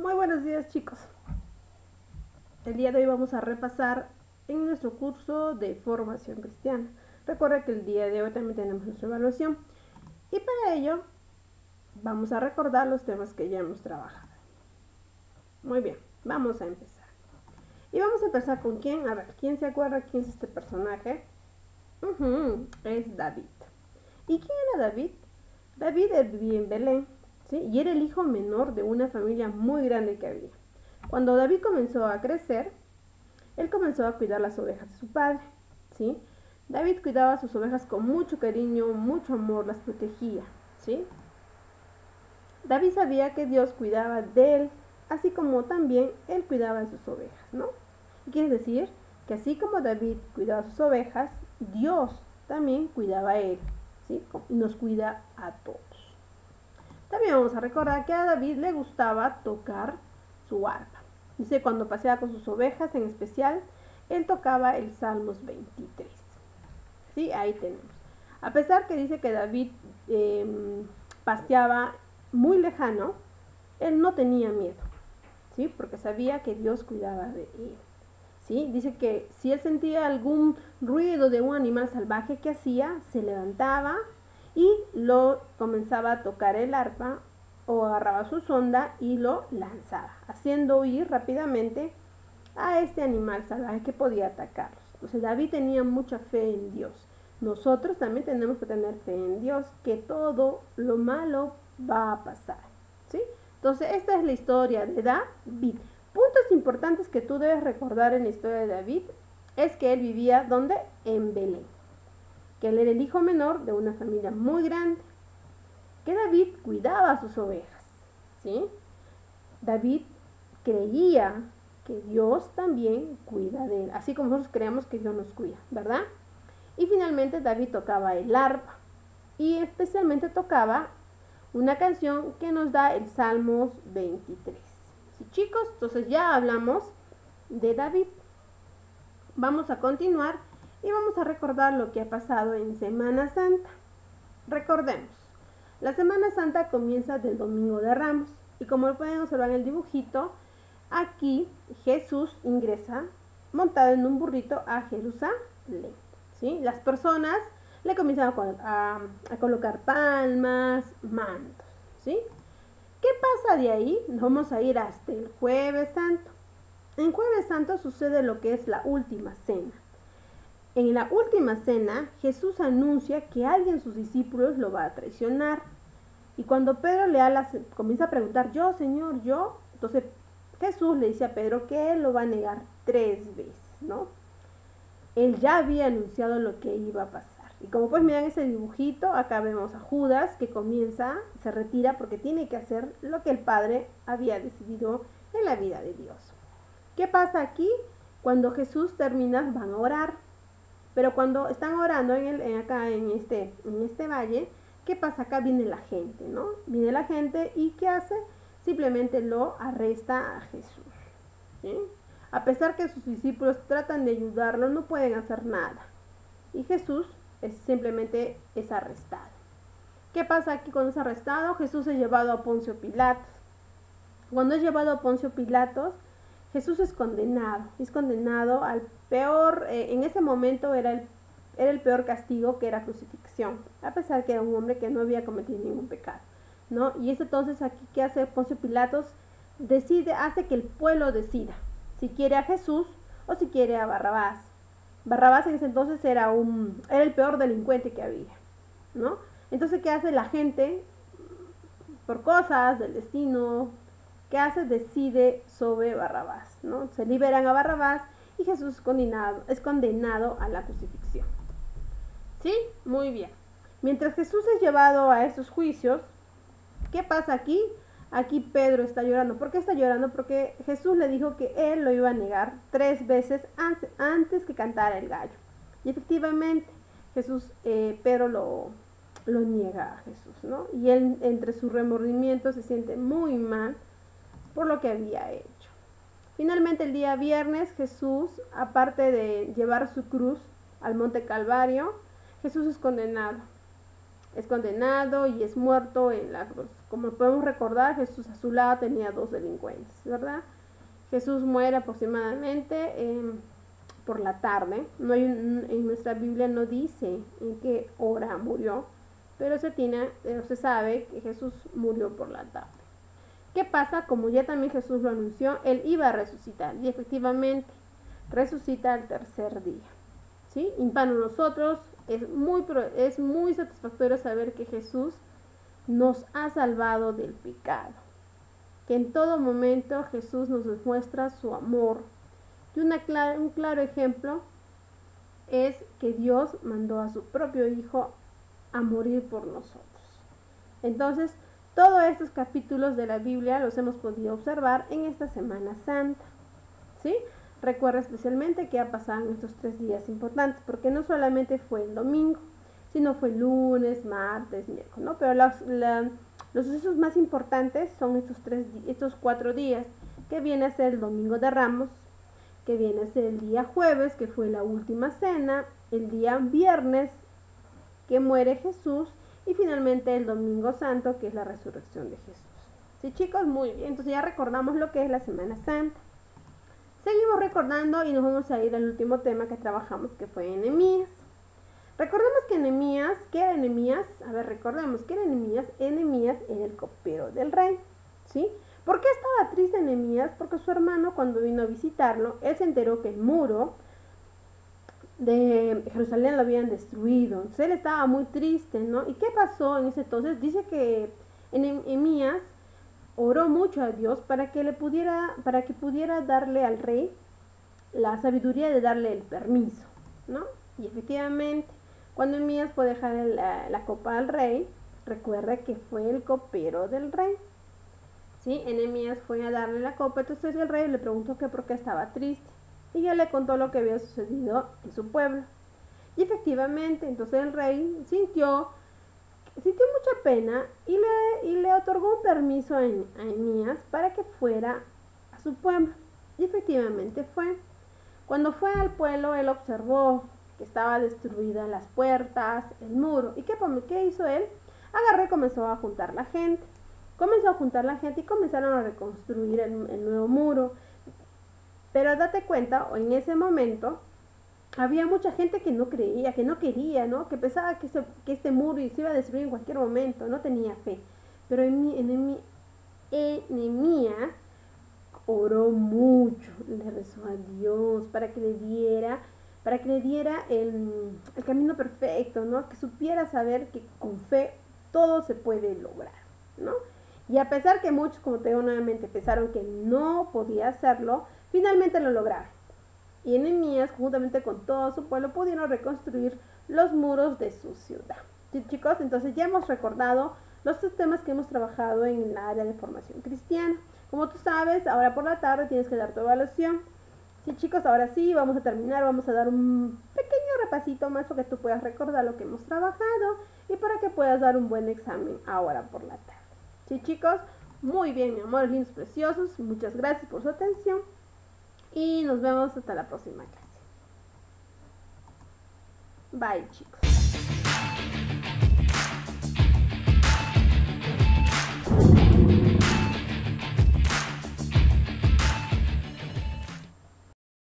Muy buenos días chicos. El día de hoy vamos a repasar en nuestro curso de formación cristiana. Recuerda que el día de hoy también tenemos nuestra evaluación y para ello vamos a recordar los temas que ya hemos trabajado. Muy bien, vamos a empezar. Y vamos a empezar con quién. A ver, ¿quién se acuerda quién es este personaje? es David. ¿Y quién era David? David vivía en Belén y era el hijo menor de una familia muy grande que había. Cuando David comenzó a crecer, él comenzó a cuidar las ovejas de su padre. ¿sí? David cuidaba sus ovejas con mucho cariño, mucho amor, las protegía. ¿sí? David sabía que Dios cuidaba de él, así como también él cuidaba de sus ovejas, ¿no? quiere decir que así como David cuidaba sus ovejas, Dios también cuidaba a él, ¿sí? Y nos cuida a todos. También vamos a recordar que a David le gustaba tocar su arpa. Dice, cuando paseaba con sus ovejas en especial, él tocaba el Salmos 23. ¿Sí? Ahí tenemos. A pesar que dice que David em, paseaba muy lejano, él no tenía miedo, ¿sí? Porque sabía que Dios cuidaba de él. ¿Sí? Dice que si él sentía algún ruido de un animal salvaje que hacía, se levantaba y lo comenzaba a tocar el arpa o agarraba su sonda y lo lanzaba, haciendo huir rápidamente a este animal salvaje que podía atacarlos. Entonces David tenía mucha fe en Dios. Nosotros también tenemos que tener fe en Dios, que todo lo malo va a pasar. ¿sí? Entonces esta es la historia de David. Puntos importantes que tú debes recordar en la historia de David es que él vivía donde? En Belén que él era el hijo menor de una familia muy grande, que David cuidaba a sus ovejas, ¿sí? David creía que Dios también cuida de él, así como nosotros creemos que Dios nos cuida, ¿verdad? Y finalmente David tocaba el arpa y especialmente tocaba una canción que nos da el Salmos 23. ¿Sí, chicos? Entonces ya hablamos de David. Vamos a continuar y vamos a recordar lo que ha pasado en Semana Santa. Recordemos, la Semana Santa comienza del Domingo de Ramos y como pueden observar en el dibujito, aquí Jesús ingresa montado en un burrito a Jerusalén. ¿sí? Las personas le comienzan a, colocar palmas, mantos. ¿sí? ¿Qué pasa de ahí? vamos a ir hasta el jueves santo. En jueves santo sucede lo que es la última cena. En la última cena, Jesús anuncia que alguien de sus discípulos lo va a traicionar. Y cuando Pedro le comienza a preguntar, yo, Señor, yo, entonces Jesús le dice a Pedro que él lo va a negar tres veces, ¿no? Él ya había anunciado lo que iba a pasar. Y como pues miran ese dibujito, acá vemos a Judas que comienza, se retira porque tiene que hacer lo que el Padre había decidido en la vida de Dios. ¿Qué pasa aquí? Cuando Jesús termina, van a orar pero cuando están orando en el, acá en este, en este valle, ¿qué pasa? Acá viene la gente, ¿no? Viene la gente y ¿qué hace? Simplemente lo arresta a Jesús. A pesar que sus discípulos tratan de ayudarlo, no pueden hacer nada. Y Jesús es, simplemente es arrestado. ¿Qué pasa aquí cuando es arrestado? Jesús es llevado a Poncio Pilatos. Cuando es llevado a Poncio Pilatos, Jesús es condenado, es condenado al peor, eh, en ese momento era el, era el peor castigo que era crucifixión, a pesar que era un hombre que no había cometido ningún pecado, ¿no? Y es entonces aquí que hace Poncio Pilatos, decide, hace que el pueblo decida si quiere a Jesús o si quiere a Barrabás. Barrabás en ese entonces era, un, era el peor delincuente que había, ¿no? Entonces, ¿qué hace la gente? Por cosas del destino, ¿Qué hace? Decide sobre Barrabás, ¿no? Se liberan a Barrabás y Jesús es condenado, es condenado a la crucifixión. ¿Sí? Muy bien. Mientras Jesús es llevado a esos juicios, ¿qué pasa aquí? Aquí Pedro está llorando. ¿Por qué está llorando? Porque Jesús le dijo que él lo iba a negar tres veces antes que cantara el gallo. Y efectivamente, Jesús, eh, Pedro lo, lo niega a Jesús, ¿no? Y él, entre sus remordimientos, se siente muy mal por lo que había hecho. Finalmente el día viernes Jesús, aparte de llevar su cruz al monte Calvario, Jesús es condenado. es condenado y es muerto en la cruz. Como podemos recordar, Jesús a su lado tenía dos delincuentes, ¿verdad? Jesús muere aproximadamente por la tarde. No hay en nuestra Biblia no dice en qué hora murió, pero se, tiene, se sabe que Jesús murió por la tarde. ¿Qué pasa? Como ya también Jesús lo anunció, él iba a resucitar y efectivamente resucita el tercer día. ¿Sí? Y para nosotros es muy, es muy satisfactorio saber que Jesús nos ha salvado del pecado. Que en todo momento Jesús nos demuestra su amor. Y un claro ejemplo es que Dios mandó a su propio Hijo a morir por nosotros. Entonces, todos estos capítulos de la Biblia los hemos podido observar en esta Semana Santa. ¿Sí? Recuerda especialmente que ha pasado en estos tres días importantes, porque no solamente fue el domingo, sino fue lunes, martes, miércoles, ¿no? Pero los, los sucesos más importantes son estos, tres, estos cuatro días, que viene a ser el domingo de Ramos, que viene a ser el día jueves, que fue la última cena, el día viernes, que muere Jesús, y finalmente el domingo santo, que es la resurrección de Jesús. Sí, chicos, muy bien, entonces ya recordamos lo que es la Semana Santa. Seguimos recordando y nos vamos a ir al último tema que trabajamos, que fue enemías. Recordemos que enemías, ¿qué era enemías? A ver, recordemos que era enemías. Enemías era el copero del rey, ¿sí? ¿Por qué estaba triste enemías? Porque su hermano cuando vino a visitarlo, él se enteró que el muro de Jerusalén lo habían destruido. Entonces él estaba muy triste, ¿no? ¿Y qué pasó en ese entonces? Dice que Enemías oró mucho a Dios para que le pudiera, para que pudiera darle al rey la sabiduría de darle el permiso, ¿no? Y efectivamente, cuando Emías fue dejar la, la, copa al rey, recuerda que fue el copero del rey. ¿Sí? Enemías fue a darle la copa, entonces el rey le preguntó que por qué estaba triste. Y ya le contó lo que había sucedido en su pueblo. Y efectivamente, entonces el rey sintió sintió mucha pena y le, y le otorgó un permiso a, Enías para que fuera a su pueblo. Y efectivamente fue. Cuando fue al pueblo, él observó que estaba destruida las puertas, el muro. ¿Y qué, qué hizo él? Agarró y comenzó a juntar la gente. Comenzó a juntar la gente y comenzaron a reconstruir el, el nuevo muro. Pero date cuenta, en ese momento, había mucha gente que no creía, que no quería, ¿no? Que pensaba que, que este muro se iba a destruir en cualquier momento, no tenía fe. Pero en mi, en Enemías oró mucho, le rezó a Dios para que le diera, para que le diera el, el camino perfecto, ¿no? Que supiera saber que con fe todo se puede lograr, ¿no? Y a pesar que muchos, como te digo nuevamente, pensaron que no podía hacerlo, finalmente lo lograron y Enemías, juntamente con todo su pueblo, pudieron reconstruir los muros de su ciudad. ¿Sí, chicos, entonces ya hemos recordado los temas que hemos trabajado en el área de formación cristiana. Como tú sabes, ahora por la tarde tienes que dar tu evaluación. Sí, chicos, ahora sí, vamos a terminar, vamos a dar un pequeño repasito más para que tú puedas recordar lo que hemos trabajado y para que puedas dar un buen examen ahora por la tarde. Sí, chicos, muy bien, mi amor, lindos, preciosos, muchas gracias por su atención y nos vemos hasta la próxima clase. Bye chicos.